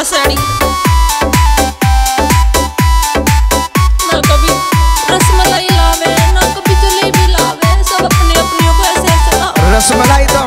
में साड़ी। रसमलाई लावे, ना कभी जलेबी लावे, सब अपने अपनियों को ऐसे ऐसे रसमलाई तो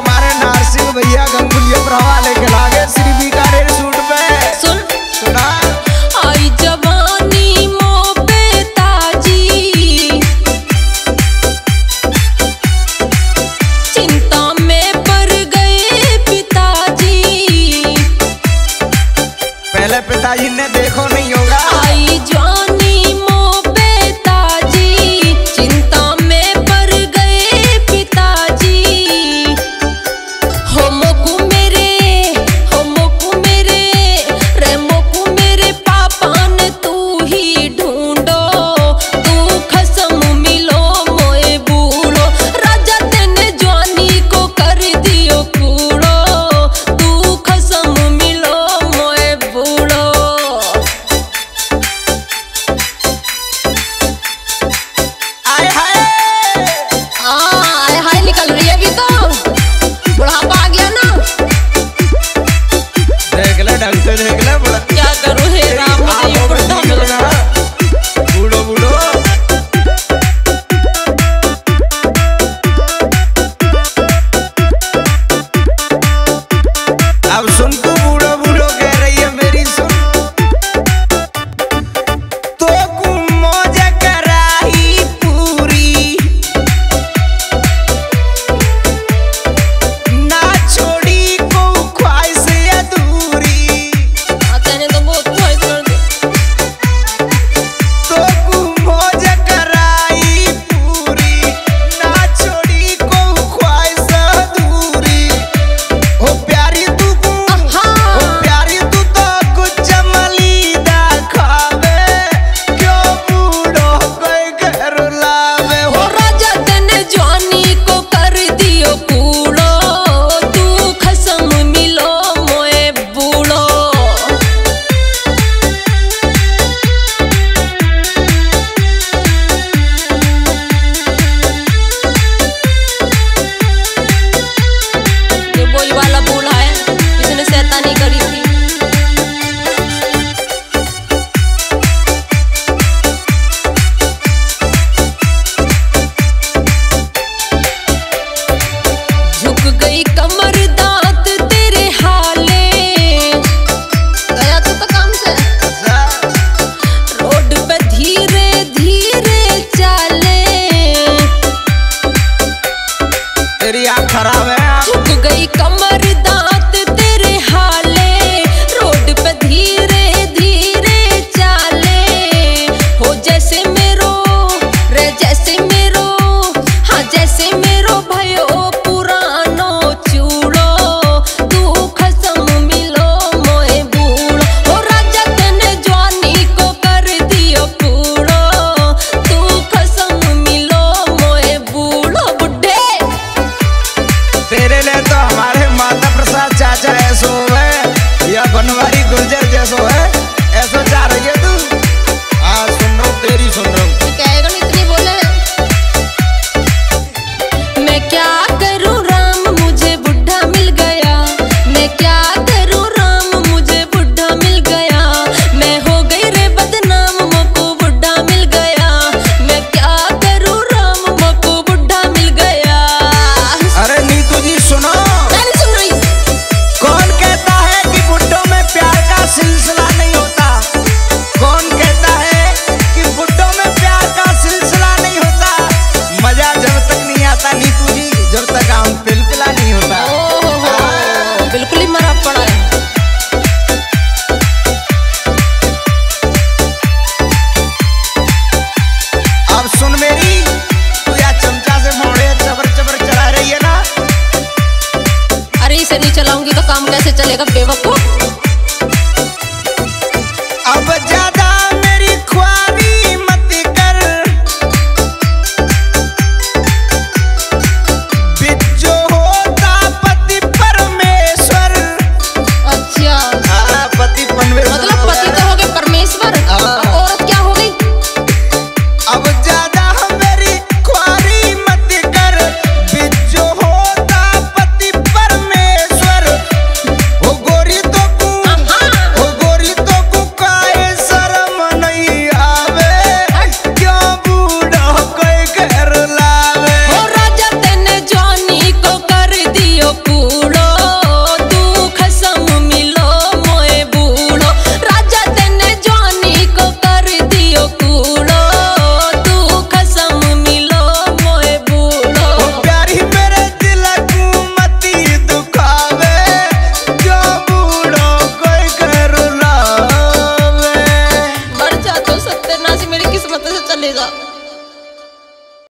हमारे माता प्रसाद चाचा है सो चलेगा बेवकूफ़। loucura.